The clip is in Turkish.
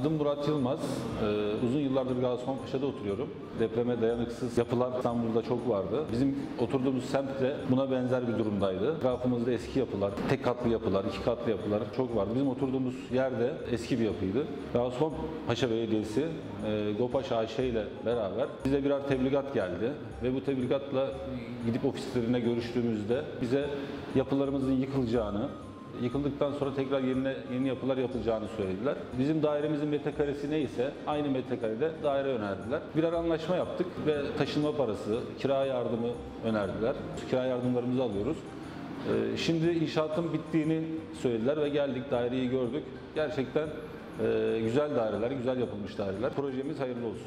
Adım Murat Yılmaz. Ee, uzun yıllardır Gaziosmanpaşa'da oturuyorum. Depreme dayanıksız yapılar İstanbul'da çok vardı. Bizim oturduğumuz semt de buna benzer bir durumdaydı. Etrafımızda eski yapılar, tek katlı yapılar, iki katlı yapılar çok vardı. Bizim oturduğumuz yerde eski bir yapıydı. Gaziosmanpaşa Belediyesi, e, GOPAŞ AŞ ile beraber bize birer tebligat geldi. Ve bu tebligatla gidip ofislerine görüştüğümüzde bize yapılarımızın yıkılacağını, Yıkıldıktan sonra tekrar yeni, yeni yapılar yapılacağını söylediler. Bizim dairemizin metrekaresi neyse aynı metrekarede daire önerdiler. Birer anlaşma yaptık ve taşınma parası, kira yardımı önerdiler. Kira yardımlarımızı alıyoruz. Ee, Şimdi inşaatın bittiğini söylediler ve geldik daireyi gördük. Gerçekten e, güzel daireler, güzel yapılmış daireler. Projemiz hayırlı olsun.